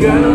girl.